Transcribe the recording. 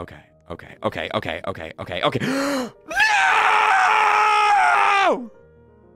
Okay, okay, okay, okay, okay, okay, okay. no!